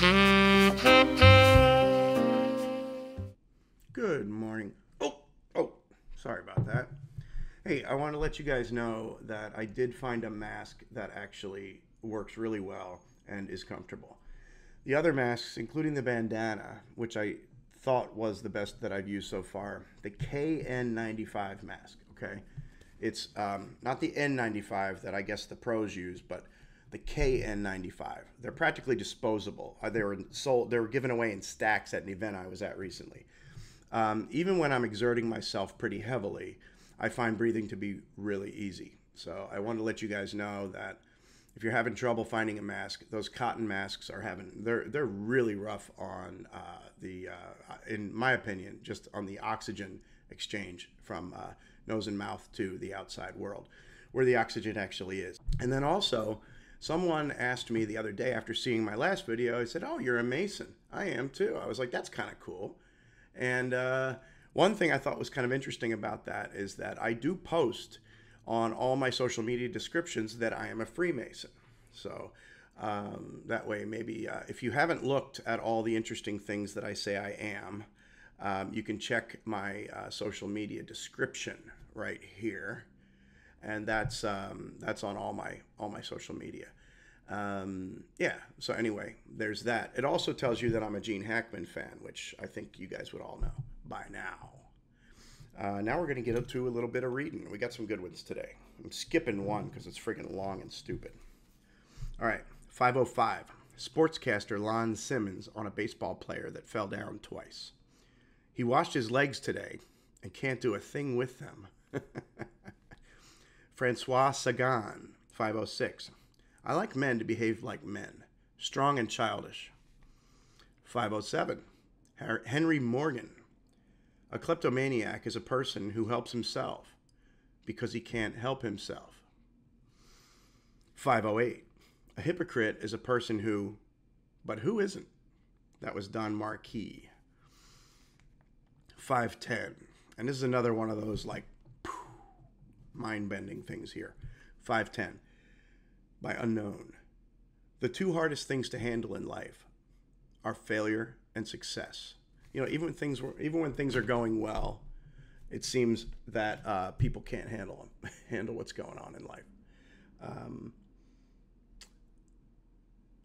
Good morning. Oh, oh, sorry about that. Hey, I want to let you guys know that I did find a mask that actually works really well and is comfortable. The other masks, including the bandana, which I thought was the best that I've used so far, the KN95 mask, okay? It's um, not the N95 that I guess the pros use, but the KN95. They're practically disposable. Uh, They were sold. They were given away in stacks at an event I was at recently. Um, even when I'm exerting myself pretty heavily, I find breathing to be really easy. So I want to let you guys know that if you're having trouble finding a mask, those cotton masks are having they're they're really rough on uh, the uh, in my opinion, just on the oxygen exchange from uh, nose and mouth to the outside world, where the oxygen actually is. And then also, someone asked me the other day after seeing my last video, I said, "Oh, you're a Mason." I am too. I was like, "That's kind of cool." And uh, one thing I thought was kind of interesting about that is that I do post on all my social media descriptions that I am a Freemason. So um, that way, maybe uh, if you haven't looked at all the interesting things that I say I am, um, you can check my uh, social media description right here, and that's um, that's on all my all my social media. Um, yeah. So anyway, there's that. It also tells you that I'm a Gene Hackman fan, which I think you guys would all know by now. Uh, now we're going to get into a little bit of reading. We got some good ones today. I'm skipping one because it's freaking long and stupid. All right, 505. Sportscaster Lon Simmons on a baseball player that fell down twice. He washed his legs today and can't do a thing with them. Francois Sagan, 506. I like men to behave like men, strong and childish. 507. Henry Morgan. A kleptomaniac is a person who helps himself because he can't help himself. 508. A hypocrite is a person who, but who isn't? That was Don Marquis. 510. And this is another one of those like mind bending things here. 510 by unknown. The two hardest things to handle in life are failure and success. You know, even when things were, even when things are going well, it seems that uh, people can't handle them, handle what's going on in life. Um,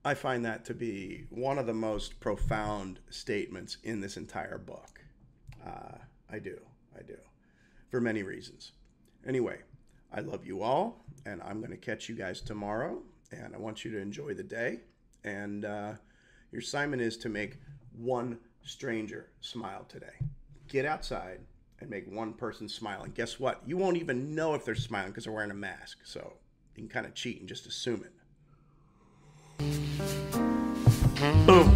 I find that to be one of the most profound statements in this entire book. Uh, I do, I do, for many reasons. Anyway, I love you all, and I'm going to catch you guys tomorrow. And I want you to enjoy the day. And uh, your assignment is to make one stranger smile today. Get outside and make one person smile. And guess what? You won't even know if they're smiling because they're wearing a mask. So you can kind of cheat and just assume it. Boom.